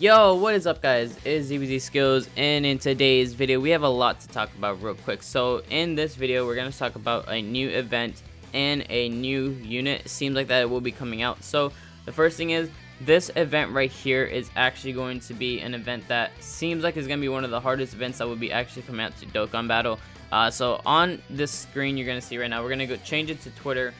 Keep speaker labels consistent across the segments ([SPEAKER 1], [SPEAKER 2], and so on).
[SPEAKER 1] Yo, what is up guys? It's DBZ Skills and in today's video we have a lot to talk about real quick. So in this video we're going to talk about a new event and a new unit. It seems like that it will be coming out. So the first thing is this event right here is actually going to be an event that seems like it's going to be one of the hardest events that will be actually coming out to Dokkan Battle. Uh, so on this screen you're going to see right now, we're going to go change it to Twitter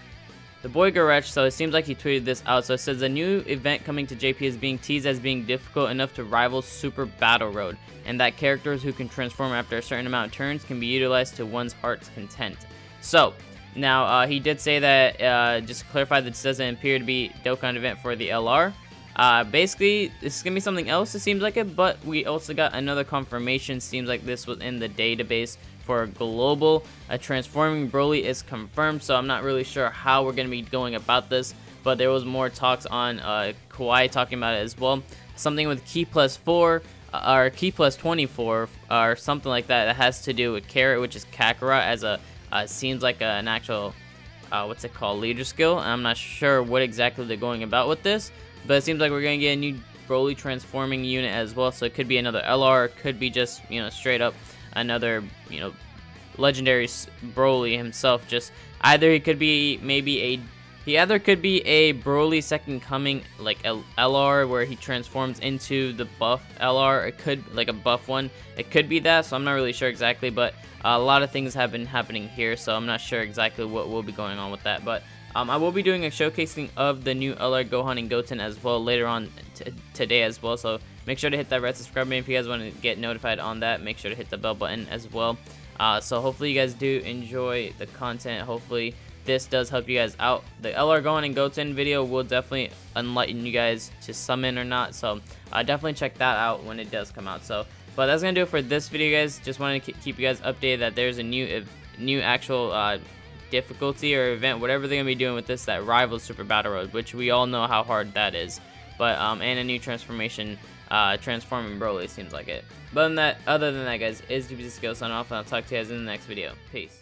[SPEAKER 1] the boy Garech, so it seems like he tweeted this out. So it says a new event coming to JP is being teased as being difficult enough to rival Super Battle Road, and that characters who can transform after a certain amount of turns can be utilized to one's heart's content. So now uh, he did say that uh, just to clarify that this doesn't appear to be Dokkan event for the LR. Uh, basically, this is gonna be something else. It seems like it, but we also got another confirmation. Seems like this was in the database for global. A transforming Broly is confirmed, so I'm not really sure how we're going to be going about this, but there was more talks on uh, Kawaii talking about it as well. Something with Ki Plus 4 uh, or Ki Plus 24 or something like that that has to do with Carrot, which is Kakarot, as a uh, seems like a, an actual uh, what's it called leader skill. I'm not sure what exactly they're going about with this, but it seems like we're gonna get a new Broly transforming unit as well. So it could be another LR, could be just you know straight up another, you know, legendary Broly himself. Just either he could be maybe a he either could be a Broly second coming like LR where he transforms into the buff LR. It could like a buff one. It could be that. So I'm not really sure exactly, but a lot of things have been happening here. So I'm not sure exactly what will be going on with that, but. Um, I will be doing a showcasing of the new LR Gohan and Goten as well later on today as well. So make sure to hit that red subscribe button if you guys want to get notified on that. Make sure to hit the bell button as well. Uh, so hopefully you guys do enjoy the content. Hopefully this does help you guys out. The LR Gohan and Goten video will definitely enlighten you guys to summon or not. So uh, definitely check that out when it does come out. So, but that's gonna do it for this video, guys. Just wanted to keep you guys updated that there's a new, new actual uh, difficulty or event, whatever they're gonna be doing with this that rivals Super Battle Road, which we all know how hard that is. But um, and a new transformation, uh, transforming Broly seems like it. But than that, other than that, guys, is DBZ Skills signing off, and I'll talk to you guys in the next video. Peace.